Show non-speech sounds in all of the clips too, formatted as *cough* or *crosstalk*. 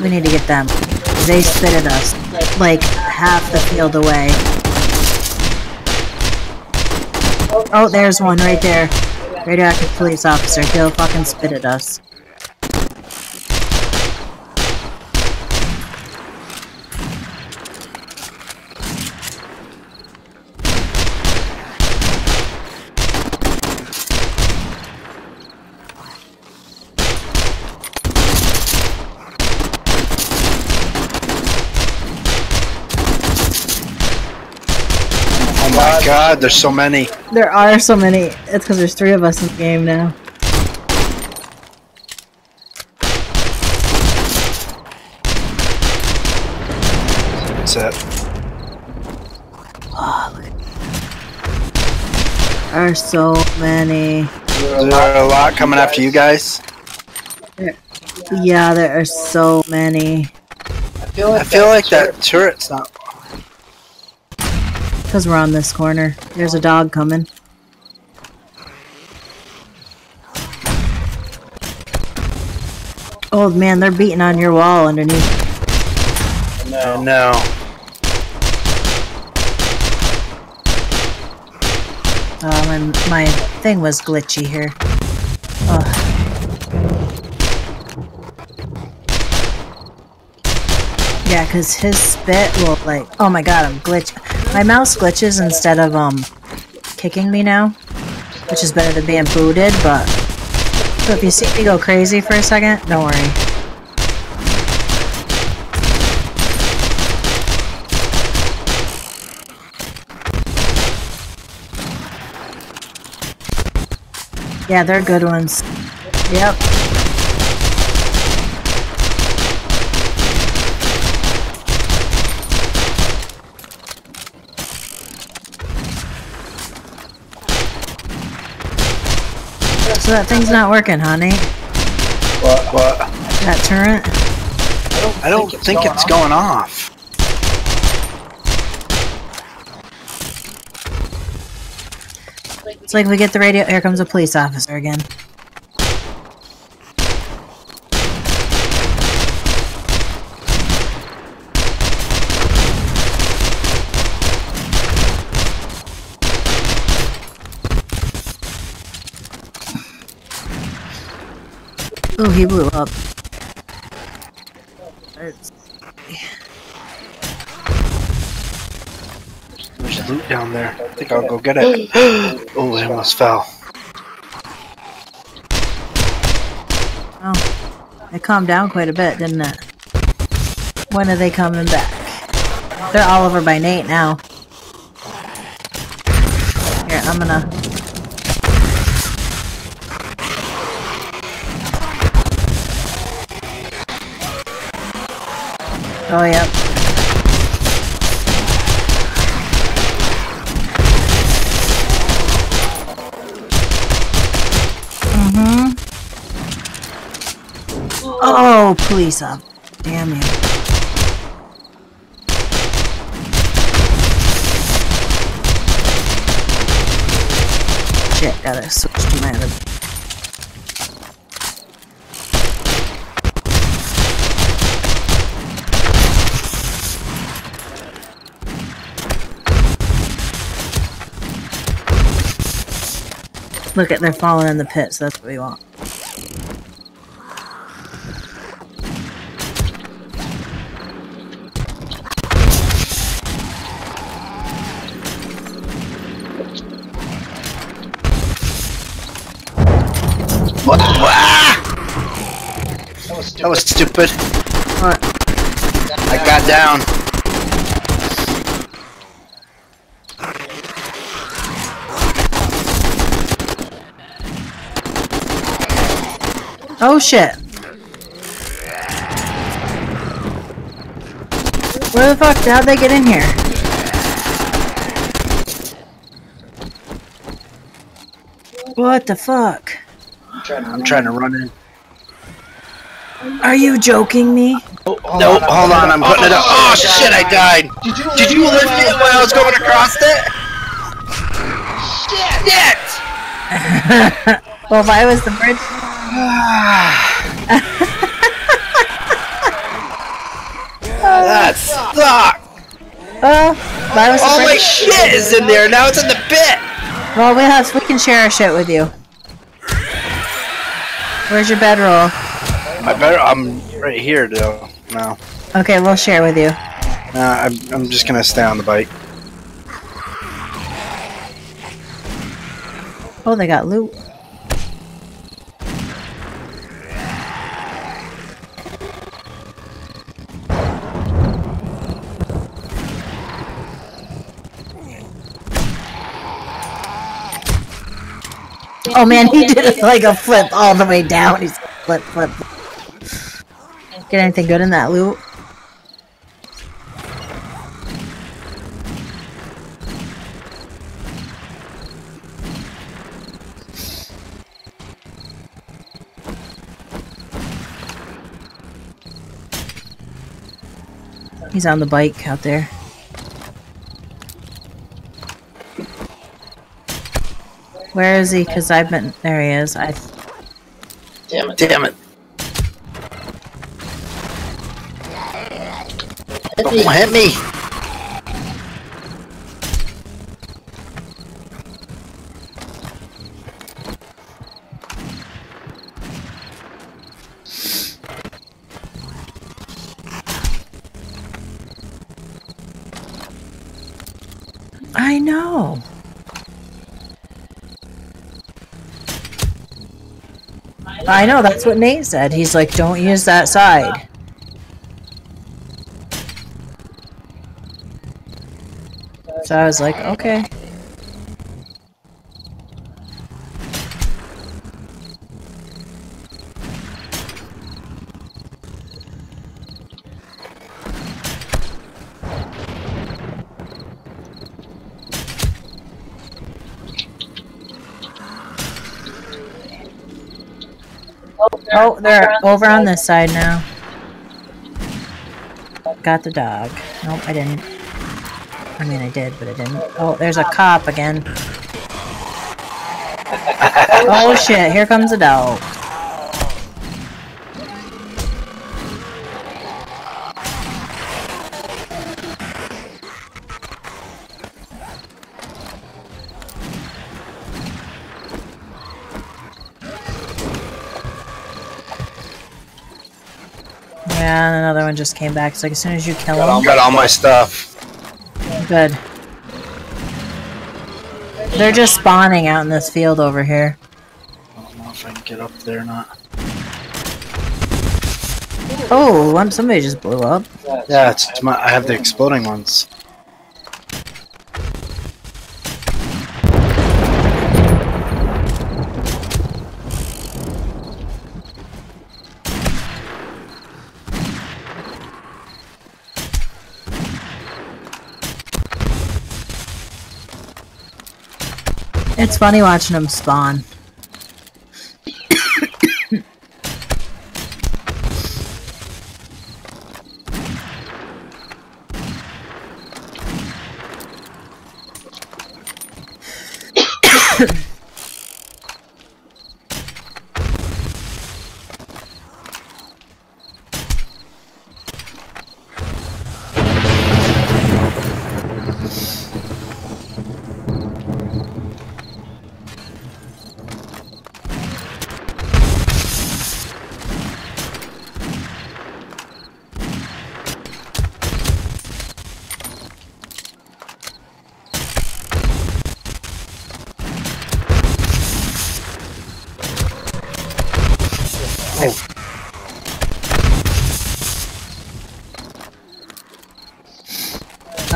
We need to get them. They spit at us. Like, half the field away. Oh, there's one right there. Radioactive police officer. He'll fucking spit at us. Oh my god, there's so many. There are so many. It's because there's three of us in the game now. That's it. Ah, there are so many. Is there a lot coming after you guys? Yeah, there are so many. I feel like that turret's not. Because we're on this corner. There's a dog coming. Oh man, they're beating on your wall underneath. No. No. Uh, my, my thing was glitchy here. Ugh. Yeah, because his spit will like. Oh my god, I'm glitch. My mouse glitches instead of um kicking me now, which is better than being booted. But so if you see me go crazy for a second, don't worry. Yeah, they're good ones. Yep. So that thing's not working, honey. What? What? That turret. I don't think it's going off. It's like we get the radio. Here comes a police officer again. He blew up. There's loot down there. I think I'll go get it. *gasps* oh, it almost fell. Oh, it calmed down quite a bit, didn't it? When are they coming back? They're all over by Nate now. Here, I'm gonna. Oh, yeah. Mm-hmm. Oh, police up. Damn you. Shit, gotta switch to my other. Look at they're falling in the pit, so that's what we want. What? That was stupid. What? I got down. Oh shit. Where the fuck? How'd they get in here? What the fuck? I'm trying to run in. Are you joking me? Nope, hold on, I'm putting it up. Oh shit, I died. Did you lift me when I was going across it? Shit! *laughs* Well, if I was the bridge. That sucks! Uh, why was All my shit is in there, now it's in the pit! Well, we have, we can share our shit with you. Where's your bedroll? I better, I'm right here, though. No. Okay, we'll share with you. Nah, I'm, I'm just gonna stay on the bike. Oh, they got loot. Oh man, he *laughs* did like a flip all the way down. He's flip, flip. Get anything good in that loot? He's on the bike out there. Where is he? Because I've been. There he is. I. Damn it. Damn it. Don't hit me! I know. I know, that's what Nate said. He's like, don't use that side. So I was like, okay. Oh, oh, they're over on this side now. Got the dog. Nope, I didn't. I mean, I did, but I didn't. Oh, there's a cop again. *laughs* Oh shit, here comes a dog. Yeah, and another one just came back. It's like as soon as you kill him, Got all my stuff. good. They're just spawning out in this field over here. I don't know if I can get up there or not. Oh, one somebody just blew up. Yeah, it's my, I have the exploding ones. It's funny watching them spawn.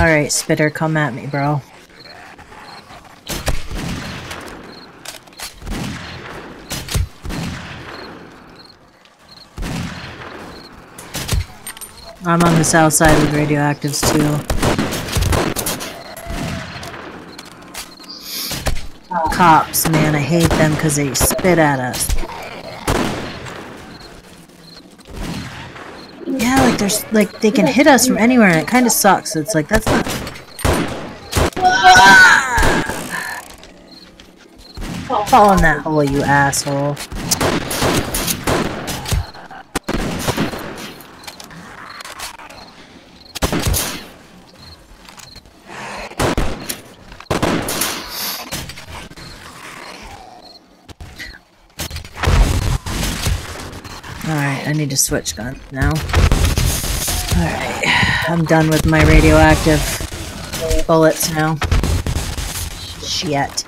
Alright, Spitter, come at me, bro. I'm on the south side with radioactives too. Cops, man, I hate them because they spit at us. there's like they can hit us from anywhere and it kind of sucks. It's like that's not. Fall in that hole, you asshole. Alright, I need to switch guns now. Alright, I'm done with my radioactive bullets now. Shit.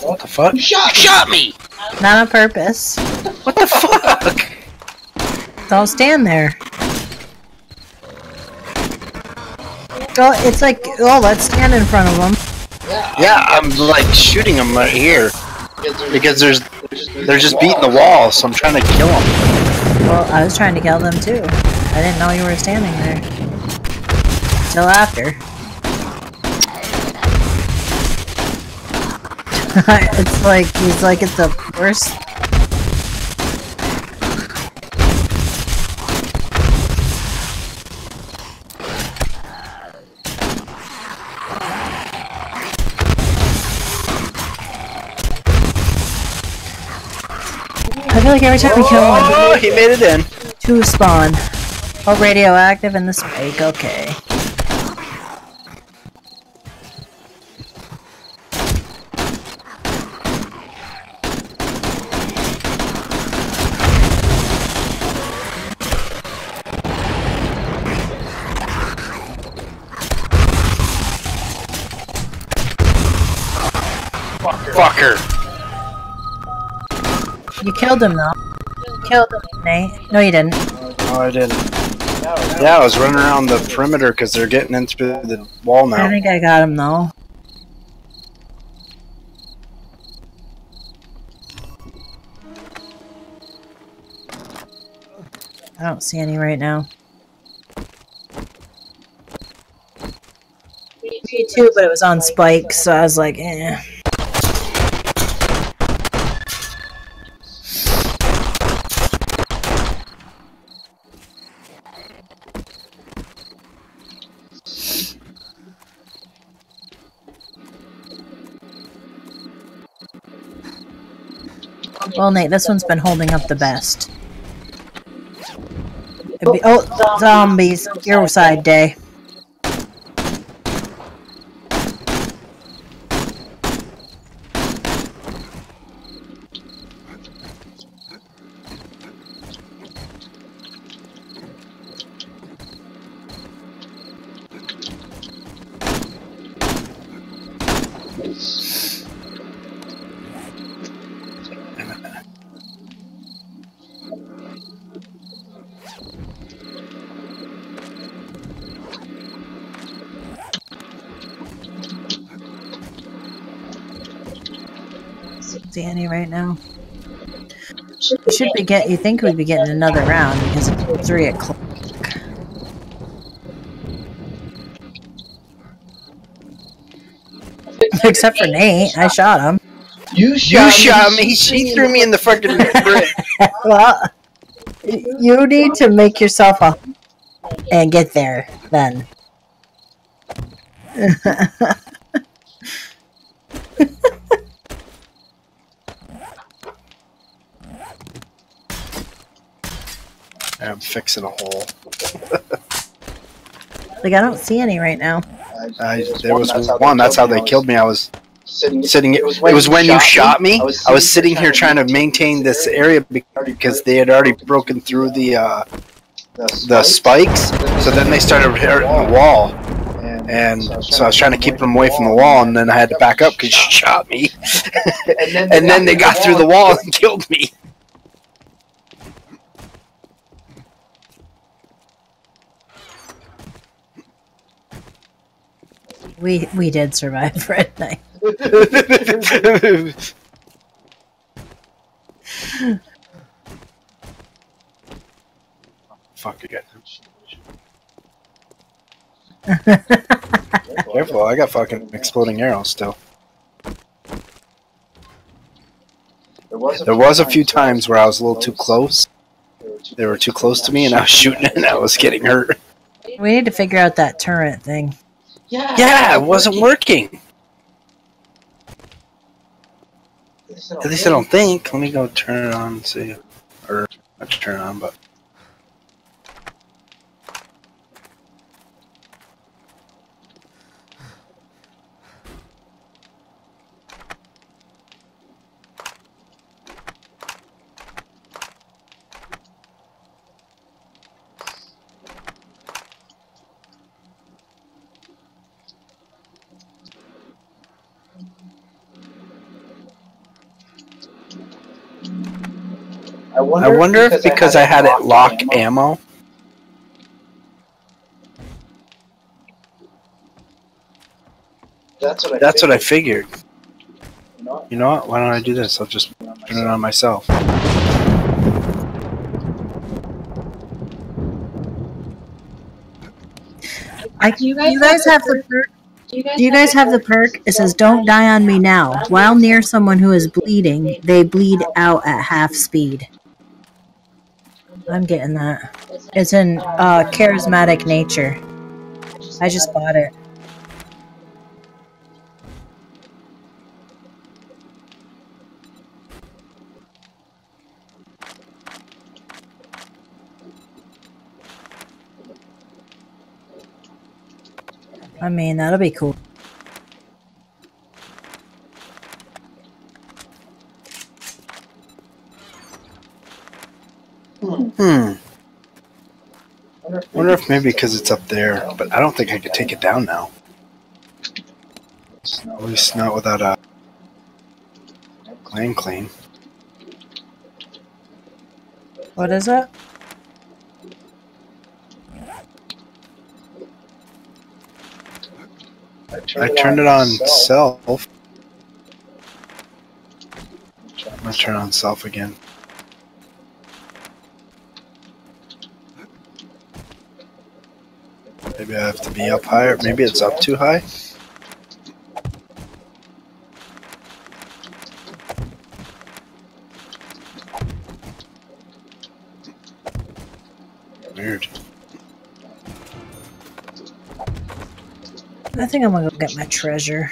What the fuck? You shot, shot me! Not on purpose. What the fuck? *laughs* Don't stand there. Oh, it's like, oh, let's stand in front of them. Yeah, I'm like shooting them right here. Because there's, they're just beating the wall, so I'm trying to kill them. Well, I was trying to kill them too. I didn't know you were standing there. Till after. *laughs* it's like, he's like, it's the worst feel like every time we kill one, Oh, he made it in. two spawn. Oh, radioactive in the spike. Okay. Fucker. You killed him though. You killed him, Nate. No, you didn't. No, I didn't. Yeah, I was running around the perimeter because they're getting into the wall now. I think I got him though. I don't see any right now. Me too, but it was on spike, so I was like, eh. Well, Nate, this one's been holding up the best. Be- oh, zombies. Your side, Day. See any right now? We should be get. You think we'd be getting another round because it's three o'clock. Except for Nate, I shot him. You shot, You shot me. She threw me in the fucking *laughs* brick. well, you need to make yourself up and get there then. *laughs* I'm fixing a hole. *laughs* like I don't see any right now. I, there was one. That's how they killed me. I was sitting. sitting. It was when you shot me. I was sitting here trying to maintain this area because they had already broken through the uh, the spikes. So then they started hitting the wall, and so I was trying to keep them away from the wall. And then I had to back up because you shot me. *laughs* and then they got through the wall and *laughs* killed me. We we did survive *laughs* Red Night. Fuck again. *laughs* Careful, I got fucking exploding arrows still. There was a few times where I was a little too close. They were too close to me and I was shooting *laughs* and I was getting hurt. We need to figure out that turret thing. Yeah, Yeah, it wasn't working. At least I don't think. Let me go turn it on and see. Or, not turn it on, but. I wonder if because I had it lock ammo. That's what I That's what I figured. You know what? Why don't I do this? I'll just turn it on myself. I, you guys have the perk. Do you guys have the perk? It says, "Don't die on me now." While near someone who is bleeding, they bleed out at half speed. I'm getting that. It's in uh, charismatic nature. I just bought it. I mean, that'll be cool. Hmm. Wonder if maybe because it's up there, but I don't think I could take it down now. At least not without a clean clean. What is it? I turned it on self. I'm gonna turn on self again. Maybe I have to be up higher. Maybe it's up too high. Weird. I think I'm gonna go get my treasure.